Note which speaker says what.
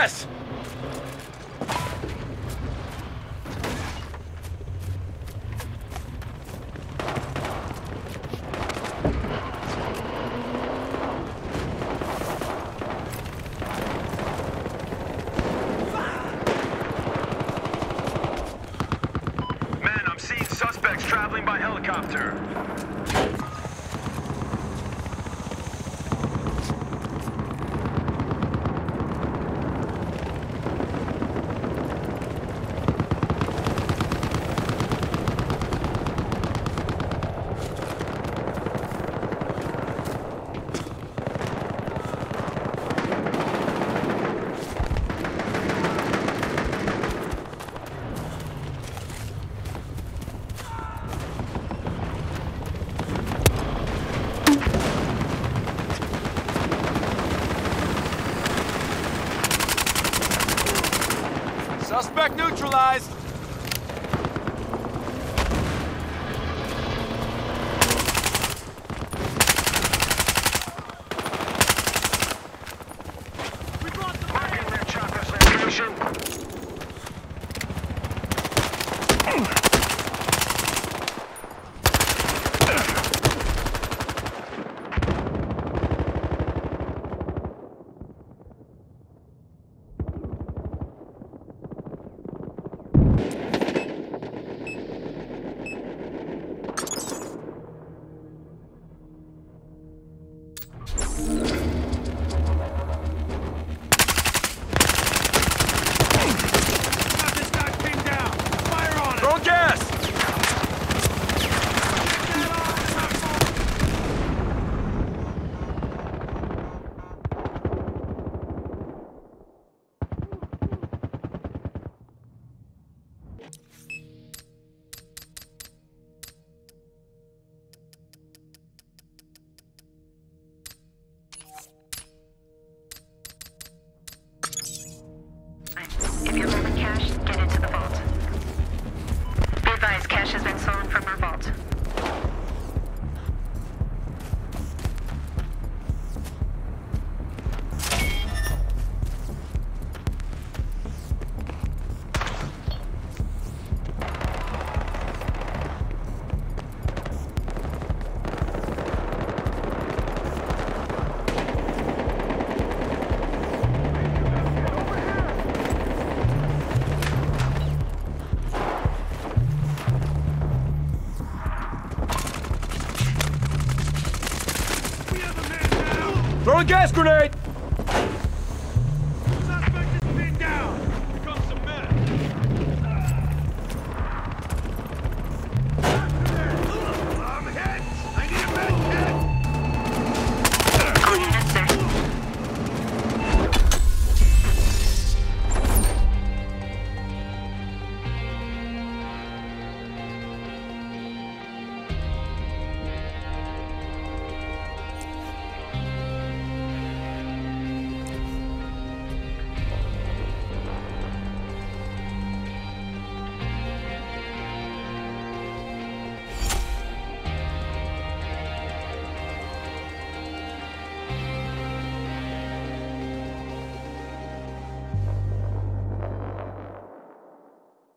Speaker 1: Yes!
Speaker 2: Men, I'm seeing suspects traveling by helicopter.
Speaker 1: Suspect neutralized. a gas grenade!